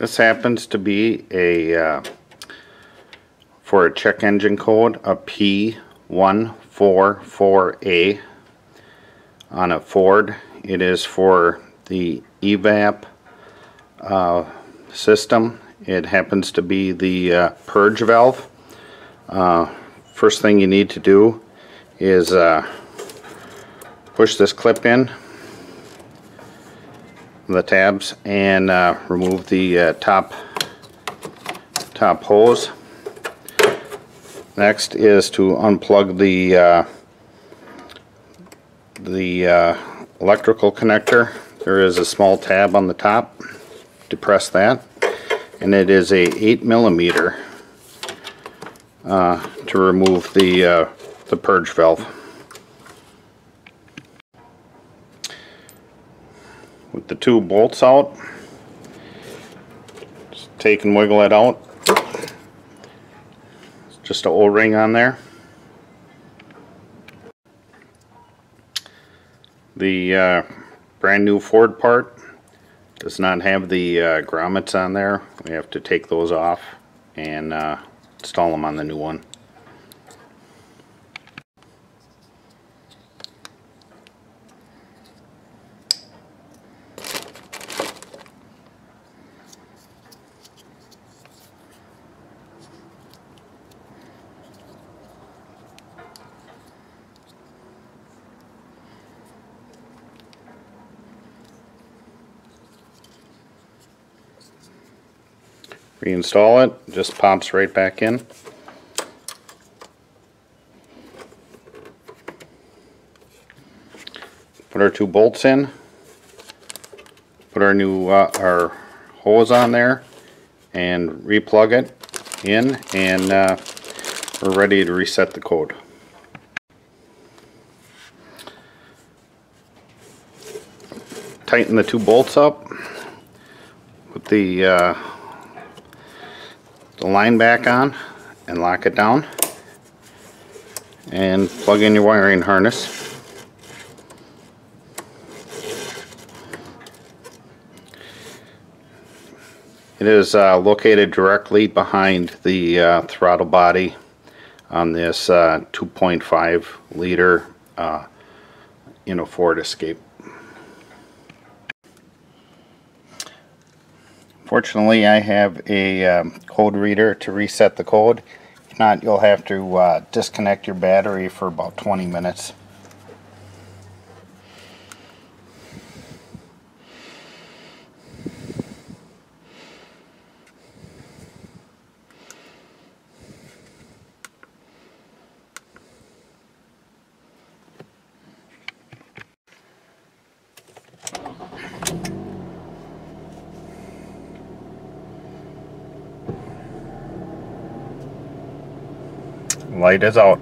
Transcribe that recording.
This happens to be a, uh, for a check engine code, a P144A on a Ford. It is for the EVAP uh, system. It happens to be the uh, purge valve. Uh, First thing you need to do is uh, push this clip in the tabs and uh, remove the uh, top top hose. Next is to unplug the uh, the uh, electrical connector. There is a small tab on the top. Depress that, and it is a 8 millimeter uh, to remove the uh, the purge valve. The two bolts out. Just take and wiggle it out. It's just O-ring on there. The uh, brand new Ford part does not have the uh, grommets on there. We have to take those off and uh, install them on the new one. Reinstall it, just pops right back in. Put our two bolts in. Put our new uh, our hose on there and replug it in and uh, we're ready to reset the code. Tighten the two bolts up. Put the uh, the line back on and lock it down and plug in your wiring harness. It is uh, located directly behind the uh, throttle body on this uh, 2.5 liter uh, you know Ford Escape. Fortunately, I have a um, code reader to reset the code. If not, you'll have to uh, disconnect your battery for about 20 minutes. Light is out.